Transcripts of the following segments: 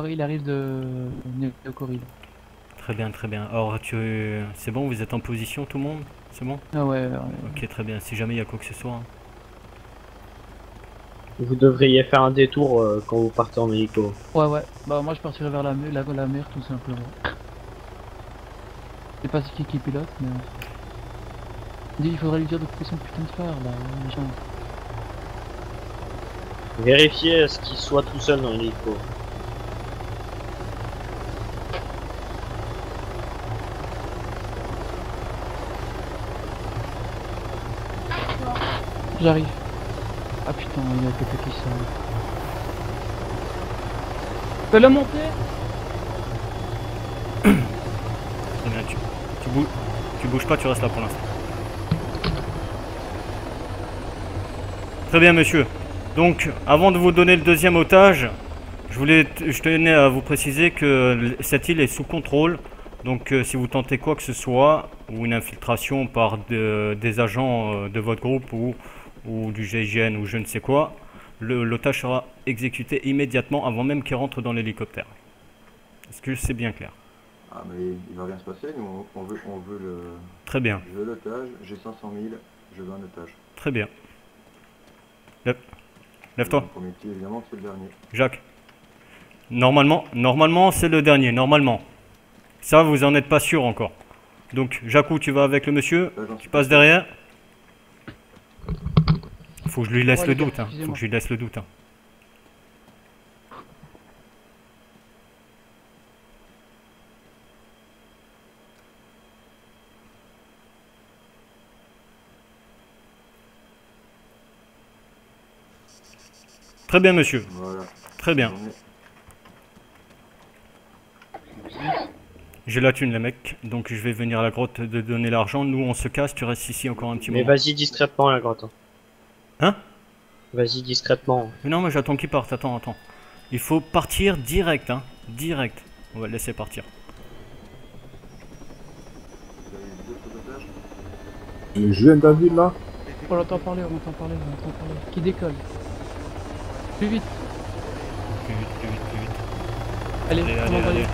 Il arri- il arrive de Néocoril. Très bien, très bien. Alors, tu... c'est bon, vous êtes en position tout le monde? C'est bon? Ah ouais, ouais. Ok, très bien. Si jamais il y a quoi que ce soit. hein. Vous devriez faire un détour euh, quand vous partez en hélico. Ouais, ouais. Bah, moi je partirai vers la, mer- la, la mer tout simplement. Je sais pas c'est qui qui pilote, mais. Il faudrait lui dire de couper son putain de phare là, machin. Vérifiez à ce qu'il soit tout seul dans l'hélico. J'arrive. Ah putain, il y a quelqu'un qui sort. Fais la montée Très bien, tu, tu, bouges, tu bouges pas, tu restes là pour l'instant. Très bien, monsieur. Donc, avant de vous donner le deuxième otage, je voulais, je tenais à vous préciser que cette île est sous contrôle. Donc, euh, si vous tentez quoi que ce soit, ou une infiltration par de- des agents euh, de votre groupe ou, ou du GIGN ou je ne sais quoi, le- l'otage sera exécuté immédiatement avant même qu'il rentre dans l'hélicoptère. Est-ce que c'est bien clair? Ah mais il va rien se passer, nous on, on veut, on veut le... Très bien. Je veux l'otage, j'ai 500 000, je veux un otage. Très bien. Lève- Lève-toi, évidemment, c'est le dernier. Jacques. Normalement, normalement, c'est le dernier, normalement. Ça, vous en êtes pas sûr encore. Donc, Jacques, tu vas avec le monsieur, Là, tu passes pas derrière? Faut que je lui laisse Ouais, le gars, doute, hein. Faut que je lui laisse le doute, hein. Très bien, monsieur. Voilà. Très bien. J'ai la thune, les mecs. Donc, je vais venir à la grotte de donner l'argent. Nous, on se casse. Tu restes ici encore un petit Mais moment. vas-y discrètement la grotte. Hein. Vas-y discrètement. Mais non, mais j'attends qu'il parte. Attends, attends. Il faut partir direct, hein. Direct. On va le laisser partir. Euh, Julien David là On l'entend parler, on entend parler, on entend parler. Qui décolle Plus vite Plus vite, plus vite, plus vite. Allez, Allez, on allez, allez.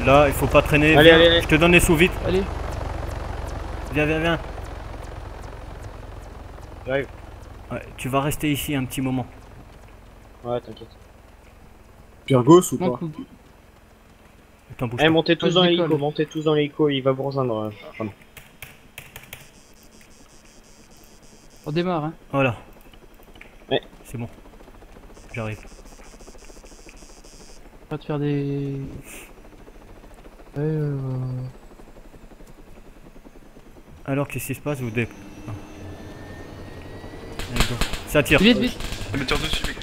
les. Là, il faut pas traîner. Allez, Viens, allez, allez. Je te donne les sous vite. Allez, Viens, viens, viens. J'arrive. Ouais, tu vas rester ici un petit moment. Ouais, t'inquiète. Pierre Gosse ou pas bouge Eh, pas. montez tous dans l'hélico, montez tous dans l'hélico, il va vous rejoindre. euh, pardon. On démarre, hein. Voilà. Ouais. C'est bon. J'arrive. On va te faire des... Ouais, euh... Alors, qu'est-ce qui se passe Vous dé... Go. Ça tire. Vite, vite Je me tire dessus, mec.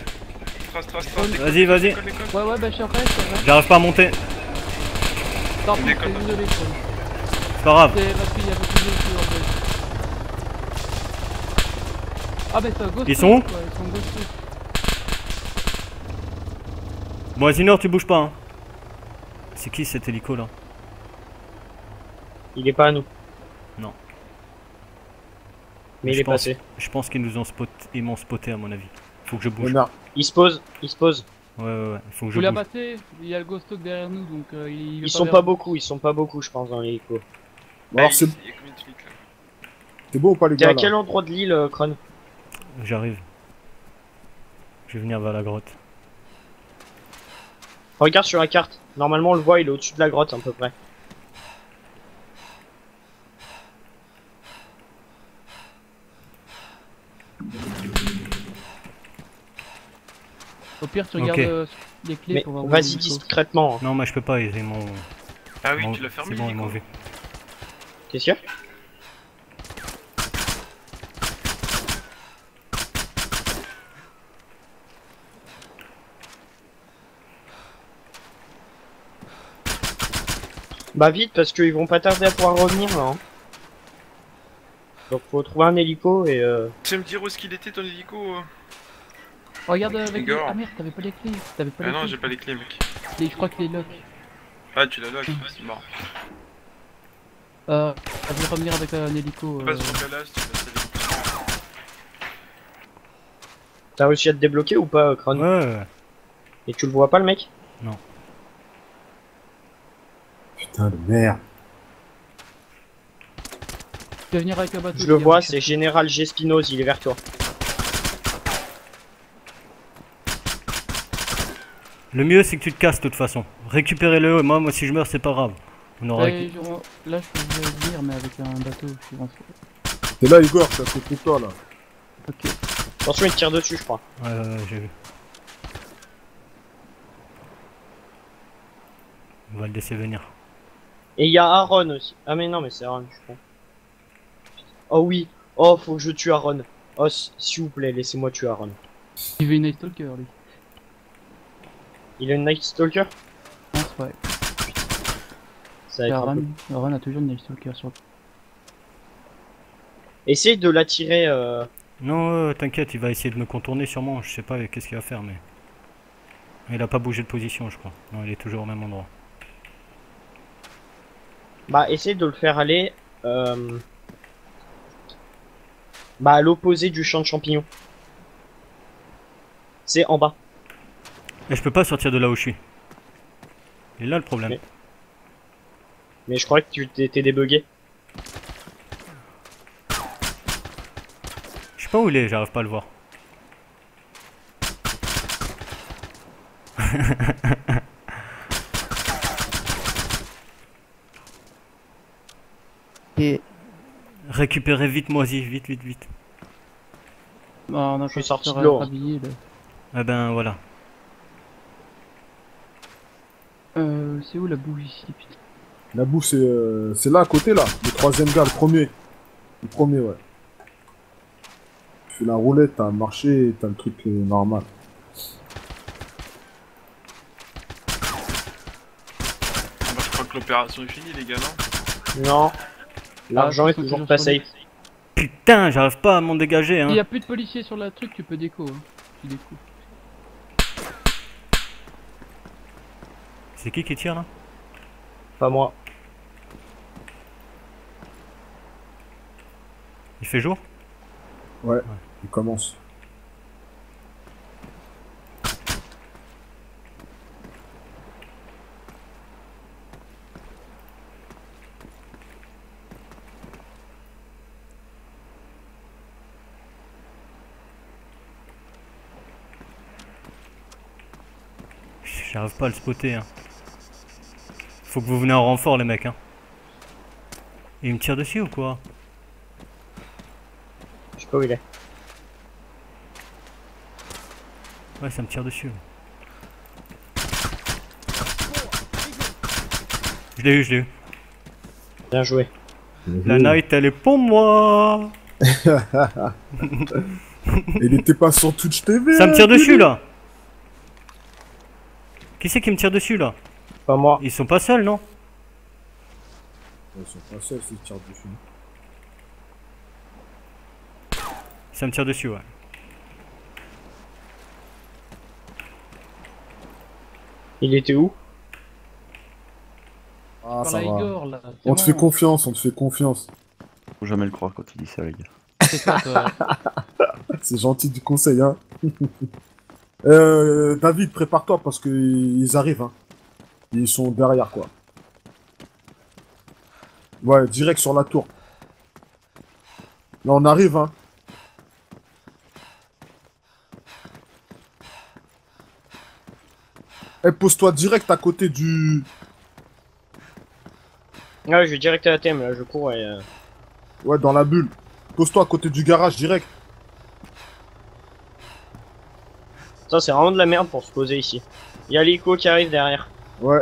Trace, trace, trace. décolle, Vas-y, vas-y. Ouais, ouais, bah je suis suis après. J'arrive pas à monter. Tant pis, Décolle. désolé. quoi. C'est pas grave. C'est parce qu'il y avait plus de dessus, en fait. Ah bah c'est un ghost Ils sont où Ils sont ghost Bon, Asinor, tu bouges pas. Hein. C'est qui cet hélico là? Il est pas à nous. Mais Je il est pense- passé. Je pense qu'ils nous ont spot... ils m'ont spoté à mon avis. Faut que je bouge. Il se pose, il se pose. Ouais, ouais, ouais. Faut que je Vous la bouge. battez, il y a le ghost talk derrière nous donc euh, il, Ils sont pas nous. beaucoup, ils sont pas beaucoup, je pense, dans l'hélico. Bon, alors il- c'est beau ou pas les T'es gars à là quel endroit de l'île, euh, Kron J'arrive. Je vais venir vers la grotte. Regarde sur la carte. Normalement, on le voit, il est au-dessus de la grotte, à peu près. Au pire tu Ok. regardes euh, les clés Mais pour voir où vas-y discrètement. Non, mais je peux pas. Ils m'ont. Ah oui, m'ont- tu l'as fermé C'est bon, ils m'ont vu. T'es sûr? Bah vite parce qu'ils vont pas tarder à pouvoir revenir là. hein. Donc faut trouver un hélico et euh... Tu sais me dire où est-ce qu'il était ton hélico euh Regarde avec les... Ah merde, t'avais pas les clés. T'avais pas Ah les non, j'ai pas les clés, mec. Et je crois qu'il est lock. Ah, tu l'as là, c'est mort. Euh, ça veut revenir avec un hélico. Euh... Passe sur tu t'as réussi à te débloquer ou pas, Kron Ouais, ouais, ouais. Et tu le vois pas le mec? Putain de merde. Tu vas venir avec un bateau. Je le vois, gars. c'est Général G. Spinoz, il est vers toi. Le mieux, c'est que tu te casses de toute façon. Récupérez-le, moi, moi, si je meurs, c'est pas grave. On aura. Je- Là, je peux venir, mais avec un bateau. Je suis rentré. T'es là, Igor, à côté de toi là. Ok. Attention, il tire dessus, je crois. Ouais, ouais, ouais, j'ai vu. On va le laisser venir. Et il y a Aaron aussi. Ah mais non, mais c'est Aaron, je crois. Oh oui. Oh, faut que je tue Aaron. Oh, s'il vous plaît, laissez-moi tuer Aaron. Il veut une Night Stalker, lui. Il a une Night Stalker Je pense, ouais. Ça va être Aaron, peu- Aaron a toujours une Night Stalker sur le Essaye de l'attirer. Euh... Non, euh, t'inquiète, il va essayer de me contourner sûrement. Je sais pas qu'est-ce qu'il va faire, mais. Il a pas bougé de position, je crois. Non, il est toujours au même endroit. Bah, essaye de le faire aller. Euh... Bah, à l'opposé du champ de champignons. C'est en bas. Et je peux pas sortir de là où je suis. Et là le problème. Ok. Mais je crois que tu t'étais débugué. Je sais pas où il est, j'arrive pas à le voir. Et Récupérez vite Moisi, vite, vite, vite. bah, on a Je suis sorti de rhabiller, là. Eh ben voilà. Euh, c'est où la boue ici, putain La boue, c'est euh, c'est là à côté là. Le troisième gars, le premier. Le premier, ouais. Tu fais la roulette, t'as un marché, t'as le truc euh, normal. Moi, je crois que l'opération est finie, les gars, non? Non. L'argent est toujours pas safe. Putain, j'arrive pas à m'en dégager, hein. Il y a plus de policiers sur la truc, tu peux déco. Hein. Tu déco. C'est qui qui tire là? Pas moi. Il fait jour? Il commence. J'arrive pas à le spotter, hein. Faut que vous venez en renfort, les mecs, hein. Il me tire dessus ou quoi? Je sais pas où il est. Ouais, ça me tire dessus. Je l'ai eu, je l'ai eu. Bien joué. La night, elle est pour moi Il était pas sur Twitch TV. Ça me tire dessus, là Qui c'est qui me tire dessus, là Pas moi. Ils sont pas seuls, non Ils sont pas seuls s'ils tirent dessus. Ça me tire dessus, ouais. Il était où? Ah, ça va. Igor, là. c'est On te fait confiance, on te fait confiance. Faut jamais le croire quand il dit ça, les gars. C'est ça, toi. C'est gentil du conseil, hein. euh, David, prépare-toi parce que ils arrivent, hein. Ils sont derrière, quoi. Ouais, direct sur la tour. Là, on arrive, hein. Eh, pose-toi direct à côté du... Ah ouais, je vais direct à la thème, là, je cours et... euh, Ouais, dans la bulle. Pose-toi à côté du garage, direct. Ça, c'est vraiment de la merde pour se poser ici. Il y a l'hélico qui arrive derrière. Ouais.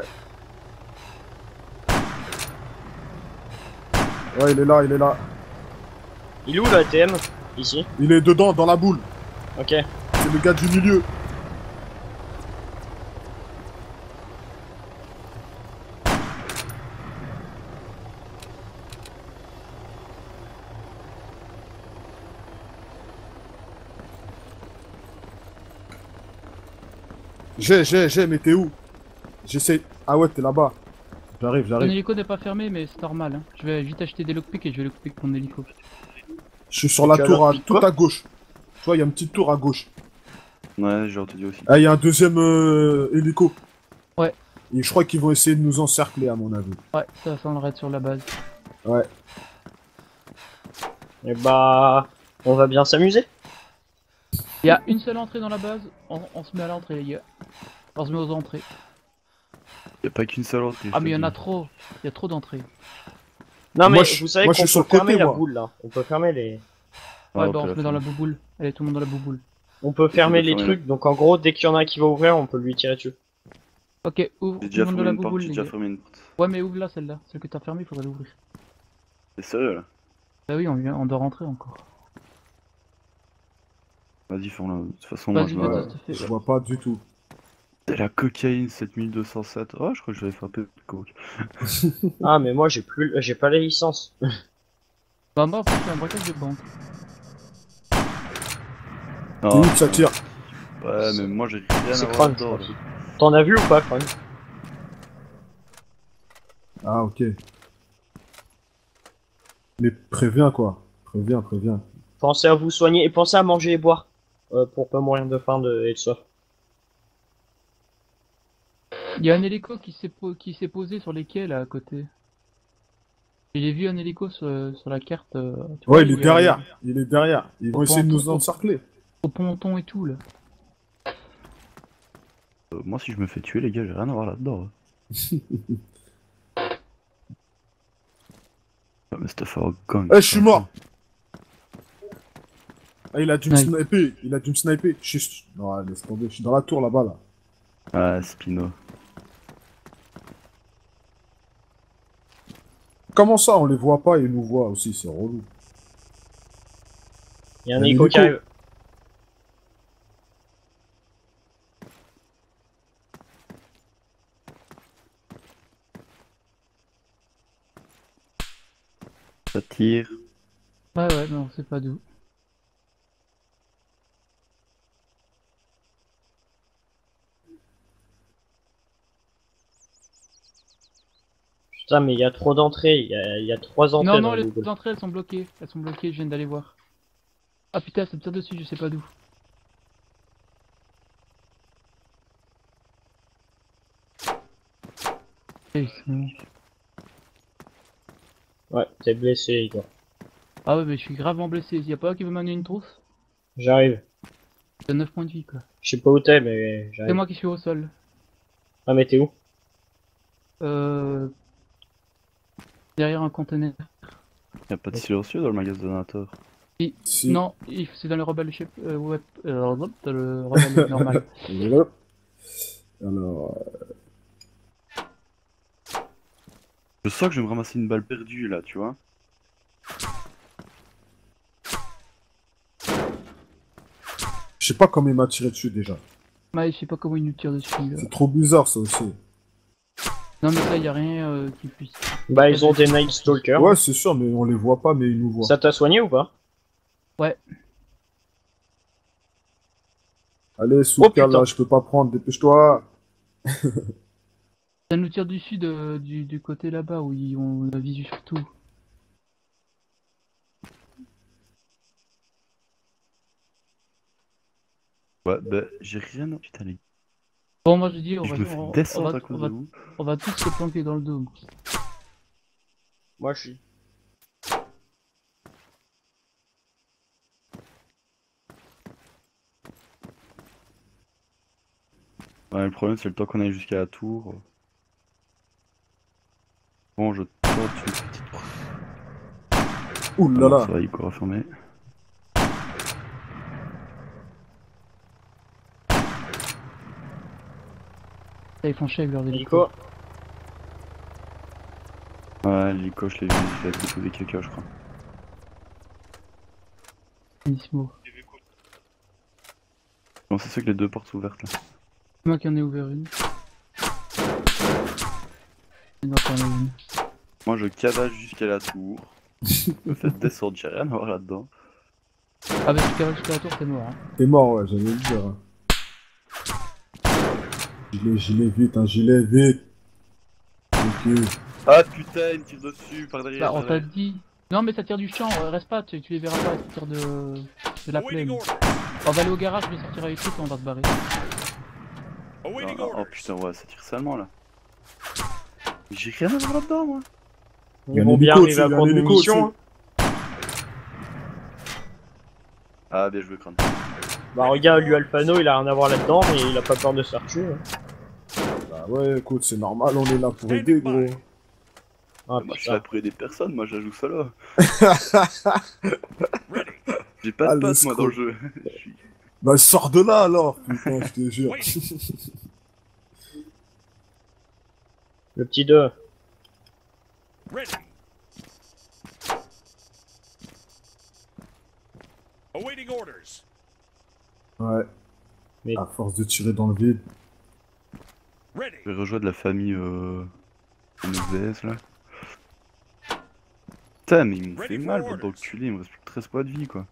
Ouais, il est là, il est là. Il est où la TM Ici. Il est dedans, dans la boule. Ok. C'est le gars du milieu. J'ai, j'ai, j'ai, mais t'es où? J'essaie. Ah ouais, t'es là-bas. J'arrive, j'arrive. hélico n'est pas fermé, mais c'est normal. Hein. Je vais vite acheter des lockpicks et je vais lockpick mon hélico. Je suis sur la tour à, tout à gauche. Tu vois, il y a une petite tour à gauche. Ouais, j'ai entendu aussi. Ah, il y a un deuxième euh, hélico. Et je crois qu'ils vont essayer de nous encercler, à mon avis. Ouais, ça sent le raid sur la base. Et bah, on va bien s'amuser. Il y a une seule entrée dans la base, on, on se met à l'entrée les gars. On se met aux entrées. Y a pas qu'une seule entrée. Ah mais il y en a trop, il y a trop d'entrées. Non mais Moi, vous savez moi, qu'on je peut suis sur le fermer côté, la boule là. On peut fermer les, Ouais Ah, bah on se la met dans la bouboule. Allez tout le monde dans la bouboule. on peut fermer les fermer. trucs. Donc en gros, dès qu'il y en a un qui va ouvrir, on peut lui tirer dessus. Ok, ouvre tout le monde dans la porte, bouboule j'ai les déjà gars. fermé une porte. Ouais mais ouvre là celle-là, celle que t'as fermée, il faudrait l'ouvrir. T'es sérieux là Bah oui, on, vient, on doit rentrer encore. Vas-y, ferme-la. De toute façon, moi je fait- Je vois pas du tout. C'est la cocaïne 7207. Oh, je crois que j'avais fait un peu de coke. Ah mais moi j'ai plus, j'ai pas les licences. Bah moi fais un braquage de banque. C'est où que ça tire Ouais, mais moi j'ai rien C'est à voir dedans. T'en as vu ou pas, Crunch Ah, ok. Mais préviens, quoi. Préviens, préviens. Pensez à vous soigner et pensez à manger et boire pour pas mourir de faim de... et de soif. Il y a un hélico qui s'est po- qui s'est posé sur les quais là à côté. J'ai vu un hélico sur, sur la carte. euh, tu vois, Ouais, il est a- derrière. Il est derrière. Ils vont essayer de nous encercler. Au ponton et tout là. Euh, moi, si je me fais tuer, les gars, j'ai rien à voir là-dedans. hein. Ah, mais c'était fort gang. Eh, je suis mort Ah, il a dû me Ouais. sniper. Il a dû me sniper. Je suis... Non, laisse tomber. Je suis dans la tour, là-bas, là. Ah, Spino. Comment ça, on les voit pas et ils nous voient aussi C'est relou. Il y a un hélico qui arrive. Ça tire. Ouais ouais mais on sait pas d'où. Putain, mais il y a trop d'entrées. Il y a, y a trois entrées Non non le les Google. entrées elles sont bloquées. Elles sont bloquées, je viens d'aller voir. Ah putain ça me tire dessus, je sais pas d'où. Ouais, t'es blessé, Igor. Ah ouais mais je suis gravement blessé. Y'a pas un qui veut m'amener une trousse? J'arrive. J'ai 9 points de vie quoi. Je sais pas où t'es, mais C'est j'arrive. moi qui suis au sol. Ah, mais t'es où? Euh... Derrière un conteneur. Y'a pas de silencieux dans le magasinateur. Si. Non, il- c'est dans le rebelle ship. Euh, ouais, euh, dans le rebelle normal. Alors, Je sens que je vais me ramasser une balle perdue là, tu vois. je sais pas comment il m'a tiré dessus déjà. Ouais, je sais pas comment il nous tire dessus. C'est trop bizarre ça aussi. Non, mais ça, y a rien euh, qui puisse. Bah, ils ont des Night Stalkers. Ouais, c'est sûr, mais on les voit pas, mais ils nous voient. Ça t'a soigné ou pas? Allez, Souka, Oh, putain. là, je peux pas prendre, dépêche-toi. Ça nous tire du sud, euh, du, du côté là-bas où ils ont la visu sur tout. Ouais, bah j'ai rien. Putain, les Bon, moi je dis, on je va, me fais on, on descendre va, on va, on tous se planquer dans le dôme. Moi, je suis. Ouais, le problème c'est le temps qu'on aille jusqu'à la tour. Bon, je tente une petite... Ouh là Ah là. Ça va, il pourra fermer. Là, ils font chier avec leur hélico. Nico Ouais, l'hélico, je l'ai vu, il des caca, je crois. Finissimo. Bon, c'est sûr que les deux portes sont ouvertes là. C'est moi qui en ai ouvert une. C'est moi qui en ai une. Moi, je cavage jusqu'à la tour. Je me fais descendre, j'ai rien à voir là-dedans. Ah, bah, si tu cavales jusqu'à la tour, t'es mort. Hein. T'es mort, ouais, j'allais le dire. Hein. Gilet, gilet, vite, un gilet, vite. Ok. Ah putain, il me tire dessus par derrière. Bah, on t'a dit. Non, mais ça tire du champ, euh, reste pas, tu, tu les verras pas, ça tire de, de la plaine. On va aller au garage, je vais sortir avec trucs et on va se barrer. Ah, ah, oh putain, ouais, ça tire salement là. J'ai rien à voir là-dedans, moi. Il y a Ils vont bien arriver à prendre une mission. hein. Ah, bien joué, crâne. Bah regarde, lui Alpano, il a rien à voir là-dedans, mais il a pas peur de se faire tuer. hein. Bah ouais, écoute, c'est normal, on est là pour aider, gros. Ah moi, je suis là pour aider personne, moi, j'ajoute ça là. J'ai pas Ah, de le passe, moi, dans le jeu. Suis- Bah sors de là alors, putain, je te jure. Le petit 2. Ready. Awaiting orders. Ouais. Mais- À force de tirer dans le vide. Je vais rejoindre la famille euh... MSVS, là. Putain, mais il me fait mal, pour d'enculé, il me reste plus que 13 points de vie, quoi.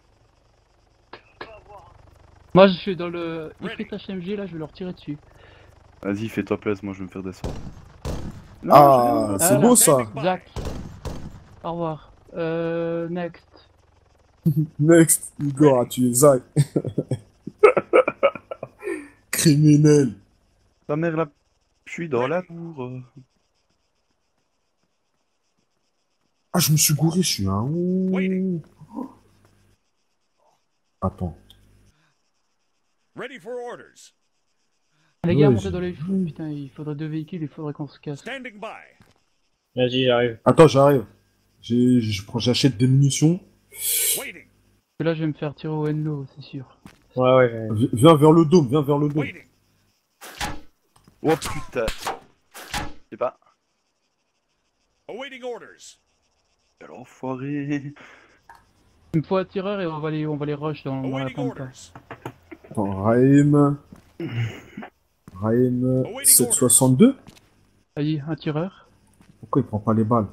Moi, je suis dans le. Ifrit HMG, là, je vais leur tirer dessus. Vas-y, fais-toi place, moi, je vais me faire descendre. Non, Ah, c'est beau ça. Zach. Au revoir. Euh, next. Next, Igor a tué Zach. Criminel. Ta mère là, je suis dans la cour. euh. Ah, je me suis gouré, je suis un ouf. Waiting. Attends. Ready for orders. Les gars, montez dans les choux. Putain, il faudrait deux véhicules, il faudrait qu'on se casse. Standing by. Vas-y, j'arrive. Attends, j'arrive. J'ai- je prends- J'achète des munitions. Waiting. Que là, je vais me faire tirer au Enlo, c'est sûr. Ouais, ouais, ouais. Vi- Viens vers le dôme, viens vers le dôme. Waiting. Oh putain. Je sais pas. Awaiting orders. Quel enfoiré. Il me faut un tireur et on va les, on va les rush dans, dans la orders. Attends, Raïm. Raïm 762 Vas-y, un tireur. Pourquoi il prend pas les balles?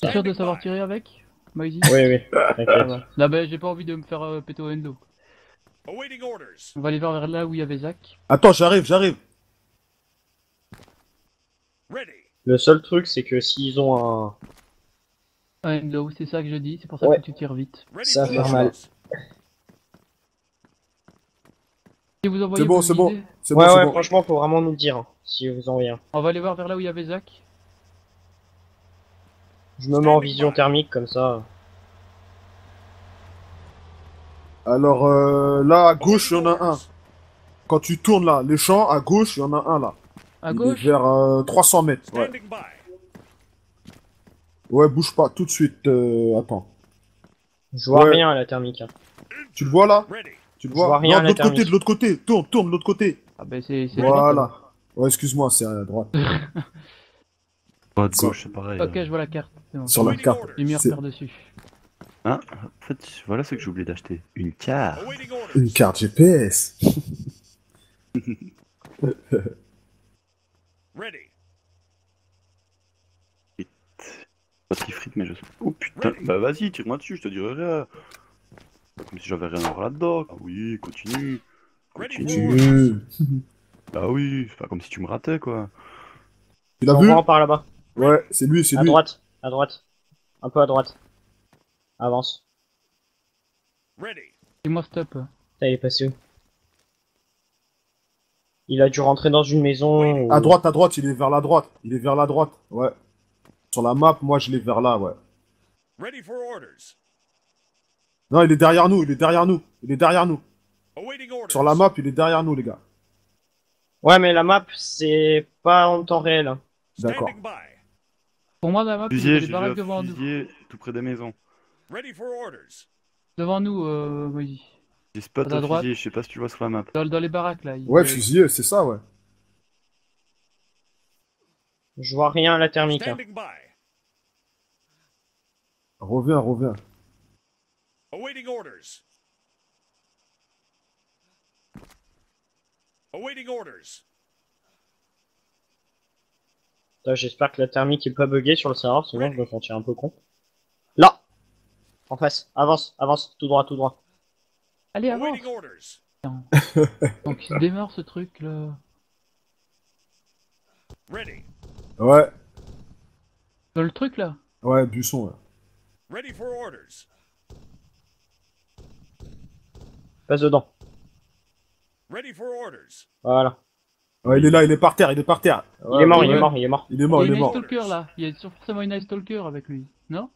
T'es sûr de savoir tirer avec Maisy Oui, oui. T'inquiète. va. Là, bah, j'ai pas envie de me faire euh, péter au Endo. Awaiting orders. On va aller vers là où il y avait Zach. Attends, j'arrive, j'arrive. Le seul truc, c'est que s'ils ont un. Un Endo, c'est ça que je dis, c'est pour ça Ouais. que tu tires vite. Ça va faire mal. Si vous envoyez C'est bon, c'est bon. Ouais, bon, ouais, bon. franchement, faut vraiment nous dire. hein, si vous en rien. on va aller voir vers là où il y avait Zach. Je me mets en vision thermique comme ça. Alors euh, là, à gauche, il y en a un. Quand tu tournes là, les champs, à gauche, il y en a un là. À gauche vers euh, 300 mètres. Ouais. Ouais, bouge pas, tout de suite. euh, attends. Je vois Ouais. rien à la thermique. hein. Tu le vois là? Tu le Je vois, vois? rien Non, à de la l'autre côté, thermique. de l'autre côté. Tourne, tourne de l'autre côté. Ah bah c'est... Voilà. Ouais, excuse-moi, c'est à droite. Droite, gauche, c'est pareil. Ok, je vois la carte. Bon. Sur la carte. Lumière par-dessus. Hein? En fait, voilà ce que j'ai oublié d'acheter. Une carte. Une carte GPS. Ready. Pas qui frite, mais je sais. Oh putain. Bah vas-y, tire-moi dessus, je te dirai rien. Comme si j'avais rien à voir là-dedans. Ah oui, continue. Ready Continue. Tu Bah oui, c'est pas comme si tu me ratais quoi. l'as On vu voit par là-bas. Ouais, c'est lui, c'est À lui. droite. À droite. Un peu à droite. Avance. Ready. Dis-moi stop. Putain, il est passé où? Il a dû rentrer dans une maison. ou- À droite, à droite, il est vers la droite. Il est vers la droite. Ouais. Sur la map, moi, je l'ai vers là, ouais. Ready for orders. Non, il est derrière nous, il est derrière nous. Il est derrière nous. Sur la map, il est derrière nous, les gars. Ouais, mais la map, c'est pas en temps réel. hein. D'accord. Standing by. Pour moi, la map, il un devant nous. tout près des maisons. Ready for orders. Devant nous, euh, Moïse. J'ai spot À droite. fusillé, je sais pas si tu vois sur la map. Dans, dans les baraques, là. il- Ouais, fusillé, c'est ça, ouais. Je vois rien à la thermique. hein. Reviens, reviens. Awaiting orders. Awaiting orders. J'espère que la thermique est pas buggée sur le serveur, sinon je me sentir un peu con. Là En face. Avance, avance. Tout droit, tout droit. Allez, avance. Donc il se démarre ce truc, là. Ready. Ouais, Dans le truc, là ouais, Buisson, ouais. Ready for orders. Passe dedans. Ready for orders. Voilà. Ouais, il est là, il est par terre, il est par terre. Il est mort, il est mort, il est mort. Il est mort, il il y est a une mort. stalker là. Il y a forcément une ice stalker avec lui. Non?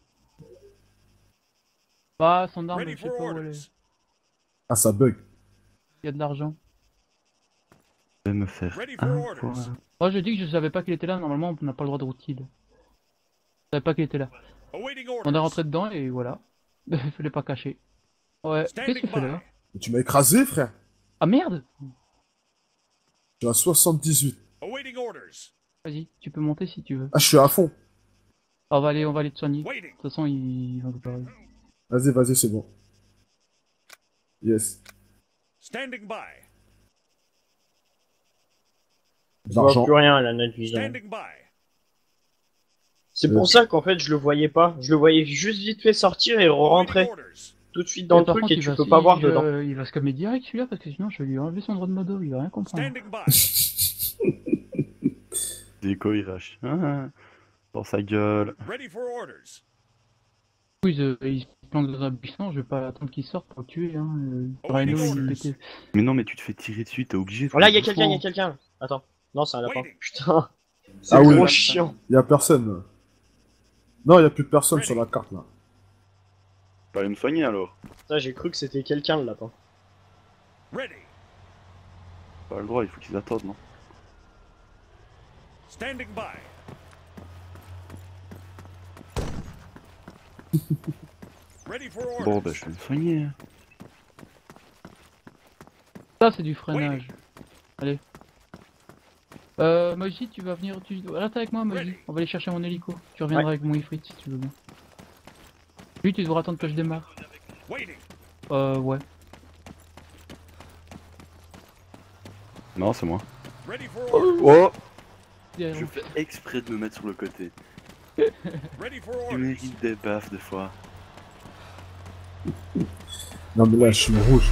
Bah, son arme, Ready je sais pas où elle est. Ah, ça bug. Il y a de l'argent. Je vais me faire Ready for un orders. point. Moi, je dis que je savais pas qu'il était là. Normalement, on n'a pas le droit de routine. Je savais pas qu'il était là. On est rentré dedans et voilà. Il fallait pas cacher. Ouais, qu'est-ce que tu fais là? Tu m'as écrasé, frère. Ah merde Je suis à 78. Awaiting orders. Vas-y, tu peux monter si tu veux. Ah, je suis à fond. Ah, on va aller, on va aller te soigner. De toute façon, il va. Vas-y, vas-y, c'est bon. Yes. Standing by. Je vois l'argent. plus rien à la night vision. Standing by. C'est pour ça qu'en fait je le voyais pas. Je le voyais juste vite fait sortir et rentrer tout de suite dans Et le truc contre, et tu va- peux pas il voir dedans. Il va se calmer direct celui-là parce que sinon je vais lui enlever son droit de modo, il va rien comprendre. Standing by. Déco, il rage. Ah, dans sa gueule. Ready for orders. Oui, il, il se je vais pas attendre qu'il sorte pour le tuer. Hein. euh, Oh, Rhino, il. Mais non, mais tu te fais tirer dessus, t'es obligé. Voilà, il y a quelqu'un, il y a quelqu'un. Attends. Non, c'est un lapin. Putain. C'est Ah oui. trop chiant. Il y a personne. Non, il y a plus personne sur la carte là. Pas aller me soigner alors. Ça, j'ai cru que c'était quelqu'un le lapin. Ready. Pas le droit, il faut qu'ils attendent, non Standing by. Ready for orders. Bon, bah je vais me soigner. Ça, c'est du freinage. Allez. Euh, Moji, tu vas venir. Tu... Reste avec moi, Moji. On va aller chercher mon hélico. Tu reviendras avec mon Ifrit si tu veux bien. Lui, tu devras attendre que je démarre. Waiting. Euh, ouais. Non, c'est moi. Ready for orders. Oh Derrière Je fais exprès de me mettre sur le côté. Ready for Tu mérites des baffes des fois. Non, mais là, je suis rouge.